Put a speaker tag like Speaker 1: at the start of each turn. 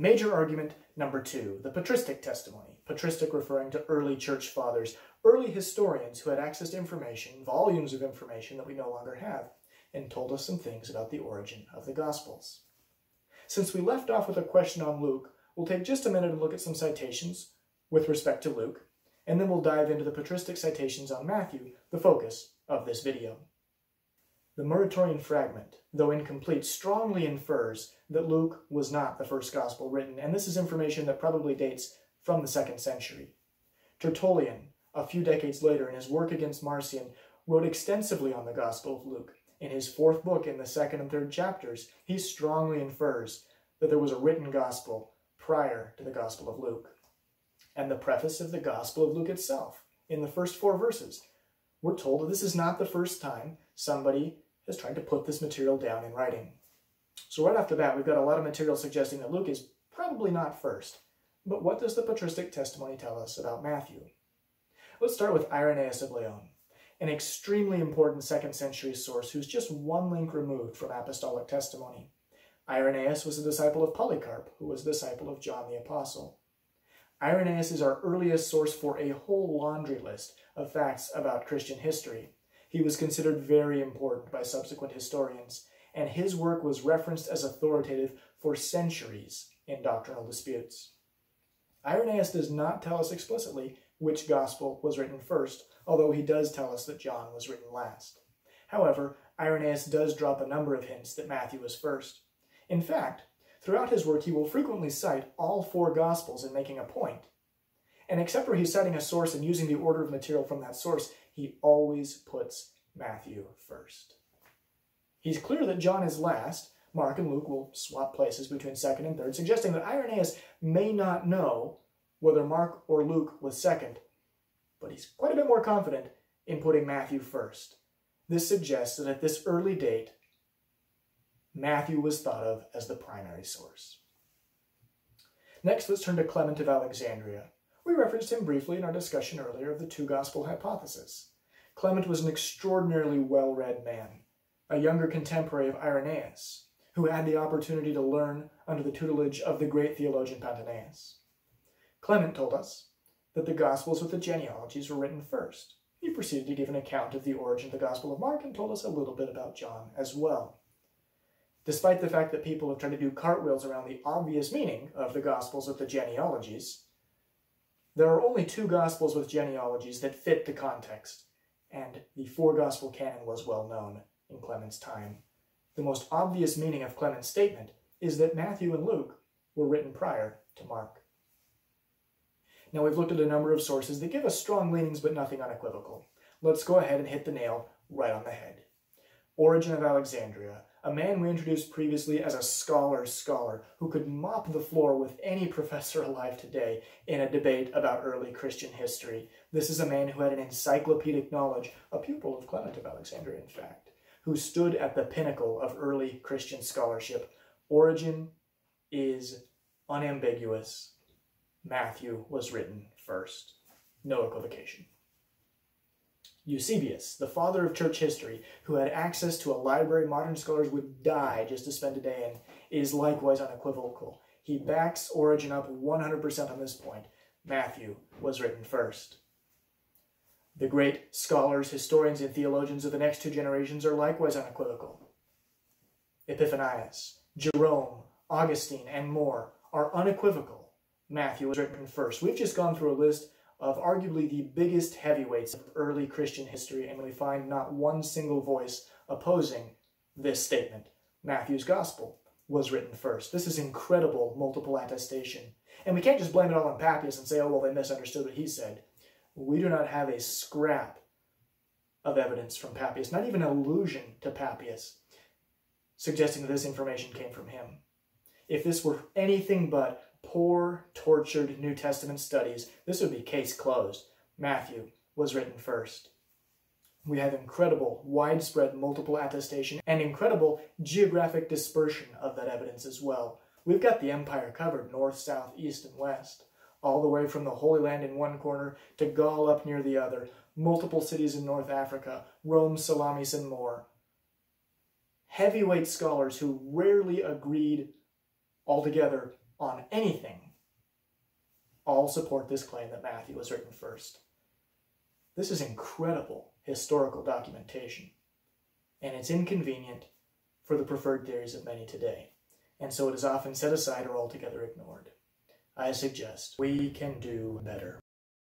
Speaker 1: Major argument number two, the patristic testimony. Patristic referring to early church fathers, early historians who had access to information, volumes of information that we no longer have, and told us some things about the origin of the Gospels. Since we left off with a question on Luke, we'll take just a minute and look at some citations with respect to Luke, and then we'll dive into the patristic citations on Matthew, the focus of this video. The Muratorian fragment, though incomplete, strongly infers that Luke was not the first gospel written, and this is information that probably dates from the second century. Tertullian, a few decades later, in his work against Marcion, wrote extensively on the Gospel of Luke. In his fourth book, in the second and third chapters, he strongly infers that there was a written gospel prior to the Gospel of Luke. And the preface of the Gospel of Luke itself, in the first four verses, we're told that this is not the first time somebody has tried to put this material down in writing. So right after that, we've got a lot of material suggesting that Luke is probably not first. But what does the patristic testimony tell us about Matthew? Let's start with Irenaeus of Lyon, an extremely important second century source who's just one link removed from apostolic testimony. Irenaeus was a disciple of Polycarp, who was a disciple of John the Apostle. Irenaeus is our earliest source for a whole laundry list of facts about Christian history. He was considered very important by subsequent historians, and his work was referenced as authoritative for centuries in doctrinal disputes. Irenaeus does not tell us explicitly which gospel was written first, although he does tell us that John was written last. However, Irenaeus does drop a number of hints that Matthew was first. In fact, throughout his work he will frequently cite all four gospels in making a point. And except where he's citing a source and using the order of material from that source, he always puts Matthew first. He's clear that John is last. Mark and Luke will swap places between second and third, suggesting that Irenaeus may not know whether Mark or Luke was second, but he's quite a bit more confident in putting Matthew first. This suggests that at this early date, Matthew was thought of as the primary source. Next, let's turn to Clement of Alexandria. We referenced him briefly in our discussion earlier of the two gospel hypothesis. Clement was an extraordinarily well-read man, a younger contemporary of Irenaeus, who had the opportunity to learn under the tutelage of the great theologian Pantaenus. Clement told us that the Gospels with the genealogies were written first. He proceeded to give an account of the origin of the Gospel of Mark and told us a little bit about John as well. Despite the fact that people have tried to do cartwheels around the obvious meaning of the Gospels with the genealogies, there are only two Gospels with genealogies that fit the context, and the four Gospel canon was well known in Clement's time. The most obvious meaning of Clement's statement is that Matthew and Luke were written prior to Mark. Now we've looked at a number of sources that give us strong leanings but nothing unequivocal. Let's go ahead and hit the nail right on the head. Origen of Alexandria, a man we introduced previously as a scholar scholar who could mop the floor with any professor alive today in a debate about early Christian history. This is a man who had an encyclopedic knowledge, a pupil of Clement of Alexandria, in fact, who stood at the pinnacle of early Christian scholarship. Origen is unambiguous Matthew was written first. No equivocation. Eusebius, the father of church history, who had access to a library modern scholars would die just to spend a day in, is likewise unequivocal. He backs Origen up 100% on this point. Matthew was written first. The great scholars, historians, and theologians of the next two generations are likewise unequivocal. Epiphanius, Jerome, Augustine, and more are unequivocal Matthew was written first. We've just gone through a list of arguably the biggest heavyweights of early Christian history, and we find not one single voice opposing this statement. Matthew's gospel was written first. This is incredible multiple attestation. And we can't just blame it all on Papias and say, oh, well, they misunderstood what he said. We do not have a scrap of evidence from Papias, not even an allusion to Papias, suggesting that this information came from him. If this were anything but poor, tortured New Testament studies, this would be case closed. Matthew was written first. We have incredible, widespread multiple attestation and incredible geographic dispersion of that evidence as well. We've got the empire covered north, south, east, and west, all the way from the Holy Land in one corner to Gaul up near the other, multiple cities in North Africa, Rome, Salamis, and more. Heavyweight scholars who rarely agreed altogether on anything all support this claim that Matthew was written first. This is incredible historical documentation, and it's inconvenient for the preferred theories of many today, and so it is often set aside or altogether ignored. I suggest we can do better.